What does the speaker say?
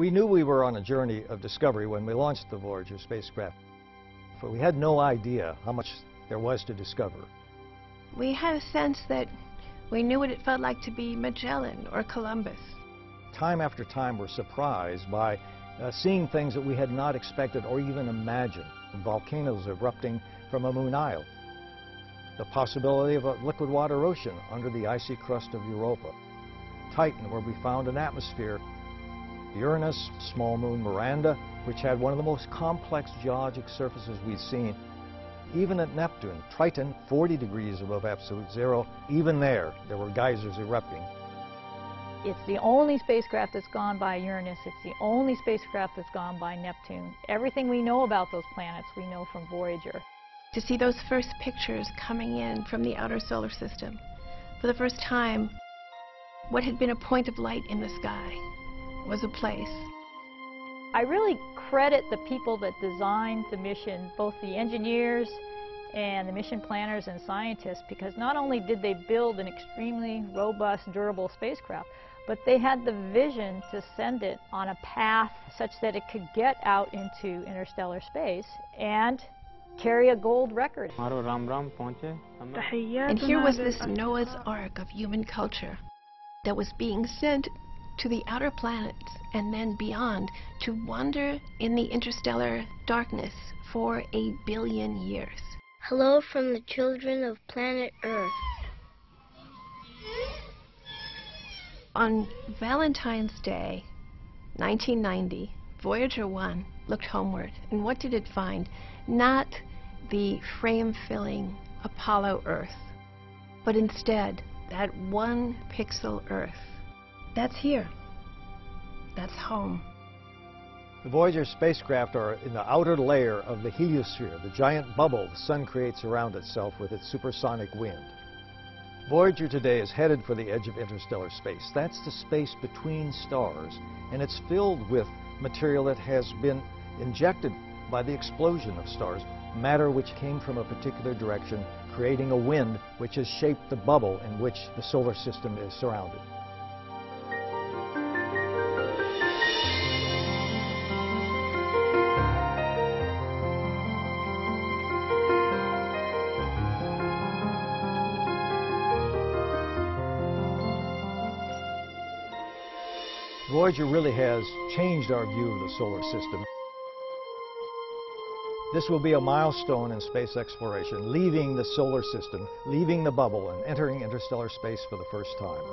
We knew we were on a journey of discovery when we launched the Voyager spacecraft, but we had no idea how much there was to discover. We had a sense that we knew what it felt like to be Magellan or Columbus. Time after time, we're surprised by uh, seeing things that we had not expected or even imagined. Volcanoes erupting from a moon Io. The possibility of a liquid water ocean under the icy crust of Europa. Titan, where we found an atmosphere. Uranus, small moon Miranda, which had one of the most complex geologic surfaces we've seen. Even at Neptune, Triton, 40 degrees above absolute zero, even there, there were geysers erupting. It's the only spacecraft that's gone by Uranus. It's the only spacecraft that's gone by Neptune. Everything we know about those planets, we know from Voyager. To see those first pictures coming in from the outer solar system, for the first time, what had been a point of light in the sky was a place. I really credit the people that designed the mission, both the engineers and the mission planners and scientists, because not only did they build an extremely robust, durable spacecraft, but they had the vision to send it on a path such that it could get out into interstellar space and carry a gold record. And here was this Noah's Ark of human culture that was being sent to the outer planets and then beyond to wander in the interstellar darkness for a billion years. Hello from the children of planet Earth. On Valentine's Day, 1990, Voyager 1 looked homeward, and what did it find? Not the frame-filling Apollo Earth, but instead that one pixel Earth. That's here. That's home. The Voyager spacecraft are in the outer layer of the heliosphere, the giant bubble the sun creates around itself with its supersonic wind. Voyager today is headed for the edge of interstellar space. That's the space between stars, and it's filled with material that has been injected by the explosion of stars, matter which came from a particular direction, creating a wind which has shaped the bubble in which the solar system is surrounded. Voyager really has changed our view of the solar system. This will be a milestone in space exploration, leaving the solar system, leaving the bubble, and entering interstellar space for the first time.